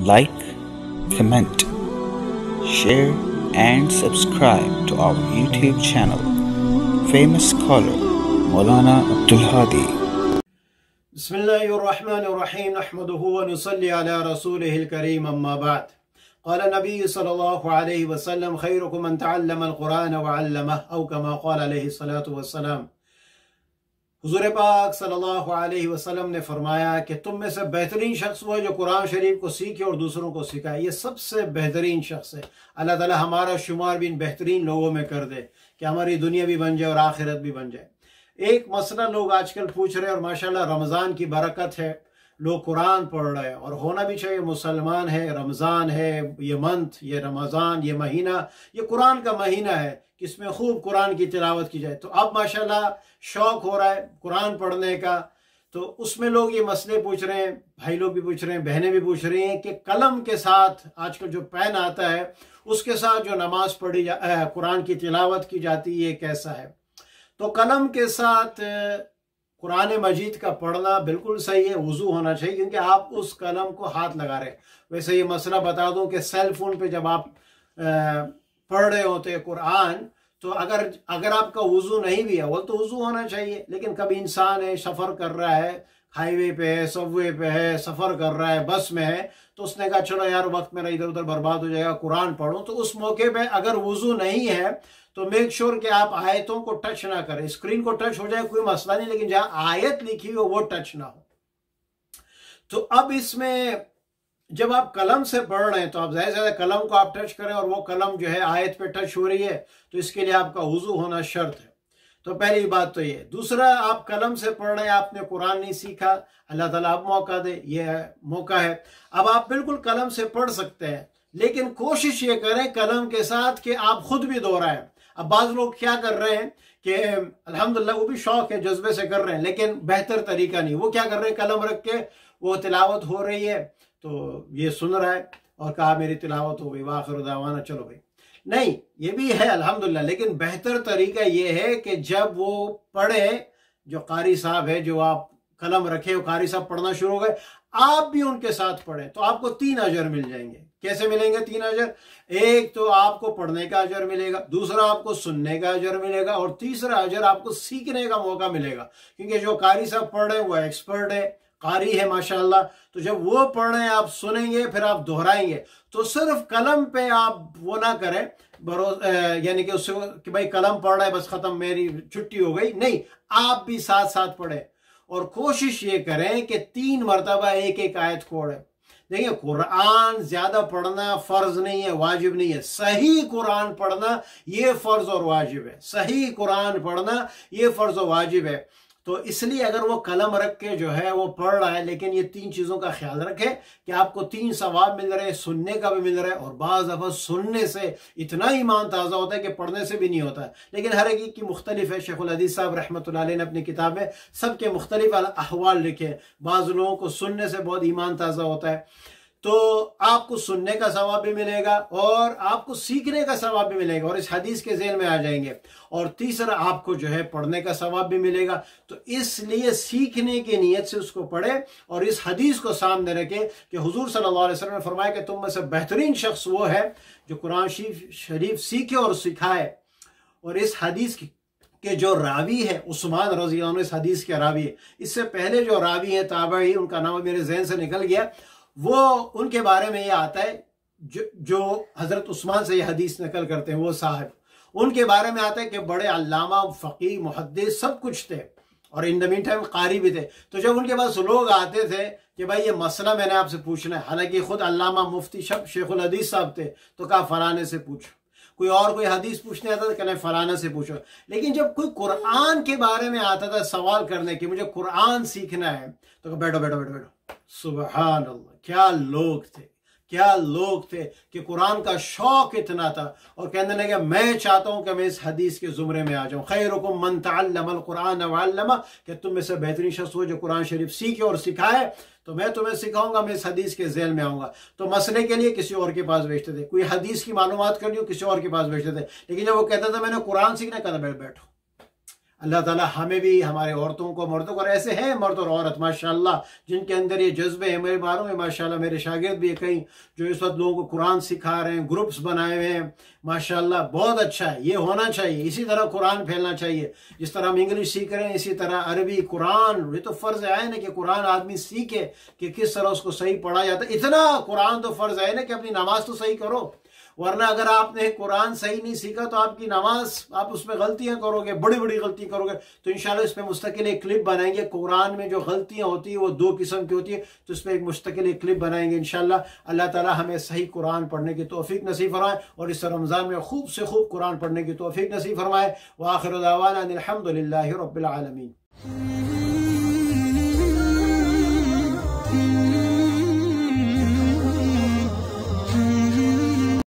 like, comment, share, and subscribe to our YouTube channel. Famous scholar Maulana Abdul Hadi. بسم الله الرحمن الرحيم نحمده ونصلي على رسوله الكريم أما بعد قال النبي صلى الله عليه وسلم خيركم من تعلم القرآن وعلمه أو كما قال عليه الصلاة والسلام حضور پاک صلی اللہ علیہ وسلم نے فرمایا کہ تم میں سے بہترین شخص وہ ہے جو قرآن شریف کو سیکھے اور دوسروں کو سکھائے۔ یہ سب سے بہترین شخص ہے۔ اللہ تعالی ہمارا شمار بھی ان بہترین لوگوں میں کر دے کہ ہماری دنیا بھی بن جائے اور آخرت بھی بن جائے۔ ایک مسئلہ لوگ آج کل پوچھ رہے ہیں اور ماشاءاللہ رمضان کی برکت ہے۔ لوگ قرآن پڑھ رہے ہیں اور ہونا بھی چاہیے مسلمان ہے، رمضان ہے، یہ منتھ یہ رمضان، یہ مہینہ، یہ قرآن کا مہینہ ہے کہ اس میں خوب قرآن کی تلاوت کی جائے۔ تو اب ماشاءاللہ شوق ہو رہا ہے قرآن پڑھنے کا۔ تو اس میں لوگ یہ مسئلے پوچھ رہے ہیں، بھائی لوگ بھی پوچھ رہے ہیں، بہنیں بھی پوچھ رہی ہیں کہ قلم کے ساتھ آج کل جو پین آتا ہے، اس کے ساتھ جو نماز پڑھی جا قرآن کی تلاوت کی جاتی ہے، یہ کیسا ہے؟ تو قلم کے ساتھ قرآن مجید کا پڑھنا بالکل صحیح ہے، وضو ہونا چاہیے، کیونکہ آپ اس قلم کو ہاتھ لگا رہے ویسے یہ مسئلہ بتا دوں کہ سیل فون پہ جب آپ پڑھ رہے ہوتے قرآن، تو اگر اگر آپ کا وضو نہیں بھی ہے وہ تو وضو ہونا چاہیے۔ لیکن کبھی انسان ہے، سفر کر رہا ہے، ہائی وے پہ ہے، سب وے پہ ہے، سفر کر رہا ہے، بس میں ہے، تو اس نے کہا، چلو یار، وقت میرا ادھر ادھر برباد ہو جائے گا، قرآن پڑھوں۔ تو اس موقع پہ اگر وضو نہیں ہے تو میک شور کہ آپ آیتوں کو ٹچ نہ کریں۔ اسکرین کو ٹچ ہو جائے کوئی مسئلہ نہیں، لیکن جہاں آیت لکھی ہو وہ ٹچ نہ ہو۔ تو اب اس میں جب آپ قلم سے پڑھ رہے ہیں تو آپ زیادہ زیادہ قلم کو آپ ٹچ کریں اور وہ قلم جو ہے آیت پہ ٹچ ہو رہی ہے، تو اس کے لیے آپ کا وضو ہونا شرط ہے۔ تو پہلی بات تو یہ۔ دوسرا، آپ قلم سے پڑھ رہے ہیں، آپ نے قرآن نہیں سیکھا، اللہ تعالیٰ اب موقع دے، یہ موقع ہے۔ اب آپ بالکل قلم سے پڑھ سکتے ہیں، لیکن کوشش یہ کریں قلم کے ساتھ کہ آپ خود بھی دہرائیں اب بعض لوگ کیا کر رہے ہیں کہ الحمدللہ وہ بھی شوق ہے، جذبے سے کر رہے ہیں، لیکن بہتر طریقہ نہیں۔ وہ کیا کر رہے ہیں؟ قلم رکھ کے وہ تلاوت ہو رہی ہے۔ تو یہ سن رہا ہے اور کہا میری تلاوت ہو گئی، واخر دعوانا، چلو بھائی۔ نہیں، یہ بھی ہے الحمدللہ، لیکن بہتر طریقہ یہ ہے کہ جب وہ پڑھے جو قاری صاحب ہے جو آپ قلم رکھے، وہ قاری صاحب پڑھنا شروع ہو گئے۔ آپ بھی ان کے ساتھ پڑھیں تو آپ کو تین اجر مل جائیں گے۔ کیسے ملیں گے تین اجر؟ ایک تو آپ کو پڑھنے کا اجر ملے گا، دوسرا آپ کو سننے کا اجر ملے گا، اور تیسرا اجر آپ کو سیکھنے کا موقع ملے گا۔ کیونکہ جو قاری صاحب پڑھ رہے ہیں وہ ایکسپرٹ ہے قاری ہے ماشاءاللہ۔ تو جب وہ پڑھ رہے ہیں، آپ سنیں گے، پھر آپ دہرائیں گے۔ تو صرف قلم پہ آپ وہ نہ کریں یعنی کہ اس سے کہ بھائی قلم پڑھ رہا ہے، بس ختم، میری چھٹی ہو گئی۔ نہیں، آپ بھی ساتھ ساتھ پڑھیں۔ اور کوشش یہ کریں کہ تین مرتبہ ایک ایک آیت کھوڑے دیکھیں، قرآن زیادہ پڑھنا فرض نہیں ہے، واجب نہیں ہے۔ صحیح قرآن پڑھنا یہ فرض اور واجب ہے۔ صحیح قرآن پڑھنا یہ فرض اور واجب ہے۔ تو اس لیے اگر وہ قلم رکھ کے جو ہے وہ پڑھ رہا ہے، لیکن یہ تین چیزوں کا خیال رکھے کہ آپ کو تین ثواب مل رہے، سننے کا بھی مل رہا ہے اور بعض دفعہ سننے سے اتنا ایمان تازہ ہوتا ہے کہ پڑھنے سے بھی نہیں ہوتا۔ ہے لیکن ہر ایک کی مختلف ہے۔ شیخ الحدیث صاحب رحمۃ اللہ علیہ نے اپنی کتاب میں سب کے مختلف احوال لکھے۔ بعض لوگوں کو سننے سے بہت ایمان تازہ ہوتا ہے۔ تو آپ کو سننے کا ثواب بھی ملے گا اور آپ کو سیکھنے کا ثواب بھی ملے گا اور اس حدیث کے ذہن میں آ جائیں گے۔ اور تیسرا، آپ کو جو ہے پڑھنے کا ثواب بھی ملے گا۔ تو اس لیے سیکھنے کی نیت سے اس کو پڑھے اور اس حدیث کو سامنے رکھے کہ حضور صلی اللہ علیہ وسلم نے فرمایا کہ تم میں سے بہترین شخص وہ ہے جو قرآن شریف شریف سیکھے اور سکھائے۔ اور اس حدیث کی کہ جو راوی ہے، عثمان رضی اللہ عنہ اس حدیث کے راوی ہے۔ اس سے پہلے جو راوی ہیں، تابعی، ان کا نام میرے ذہن سے نکل گیا۔ وہ ان کے بارے میں یہ آتا ہے، جو جو حضرت عثمان سے یہ حدیث نقل کرتے ہیں، وہ صاحب، ان کے بارے میں آتا ہے کہ بڑے علامہ فقی محدث سب کچھ تھے اور ان دا مین ٹائم قاری بھی تھے۔ تو جب ان کے پاس لوگ آتے تھے کہ بھائی یہ مسئلہ میں نے آپ سے پوچھنا ہے، حالانکہ خود علامہ مفتی شب، شیخ الحدیث صاحب تھے، تو کہا فلانے سے پوچھو۔ کوئی اور کوئی حدیث پوچھنے آتا تھا کہ نہیں فلانا سے پوچھو۔ لیکن جب کوئی قرآن کے بارے میں آتا تھا سوال کرنے کی مجھے قرآن سیکھنا ہے، تو بیٹھو بیٹھو بیٹھو بیٹھو۔ سبحان اللہ کیا لوگ تھے، کیا لوگ تھے کہ قرآن کا شوق اتنا تھا اور کہنے لگے، میں چاہتا ہوں کہ میں اس حدیث کے زمرے میں آ جاؤں۔ خیرکم من تعلم القرآن وعلمہ، کہ تم میں سے بہترین شخص ہو جو قرآن شریف سیکھے اور سکھائے، تو میں تمہیں سکھاؤں گا، میں اس حدیث کے ذیل میں آؤں گا۔ تو مسئلے کے لیے کسی اور کے پاس بیچتے تھے۔ کوئی حدیث کی معلومات کرنی ہو، کسی اور کے پاس بیچتے تھے۔ لیکن جب وہ کہتا تھا، میں نے قرآن سیکھنا کہتا بیٹھ بیٹھو۔ اللہ تعالیٰ ہمیں بھی، ہمارے عورتوں کو، مردوں کو، اور ایسے ہیں مرد اور عورت، ماشاءاللہ، جن کے اندر یہ جذبے ہیں، میرے باروں میں ماشاءاللہ، میرے شاگرد بھی کئی جو اس وقت لوگوں کو قرآن سکھا رہے ہیں، گروپس بنائے ہوئے ہیں، ماشاءاللہ، بہت اچھا ہے، یہ ہونا چاہیے، اسی طرح قرآن پھیلنا چاہیے، جس طرح ہم انگلش سیکھ رہے ہیں، اسی طرح عربی، قرآن، یہ تو فرض ہے نا کہ قرآن آدمی سیکھے کہ کس طرح اس کو صحیح پڑھا جاتا ہے، اتنا قرآن تو فرض ہے نا کہ اپنی نماز تو صحیح کرو۔ ورنہ اگر آپ نے قرآن صحیح نہیں سیکھا تو آپ کی نماز آپ اس میں غلطیاں کرو گے، بڑی بڑی غلطی کرو گے۔ تو انشاءاللہ اس میں مستقل ایک کلپ بنائیں گے۔ قرآن میں جو غلطیاں ہوتی ہیں، وہ دو قسم کی ہوتی ہیں۔ تو اس میں ایک مستقل ایک کلپ بنائیں گے انشاءاللہ۔ اللہ تعالی ہمیں صحیح قرآن پڑھنے کی توفیق نصیب فرمائے اور اس رمضان میں خوب سے خوب قرآن پڑھنے کی توفیق نصیب فرمائے۔ وآخر دعوانا الحمد للہ رب العالمین۔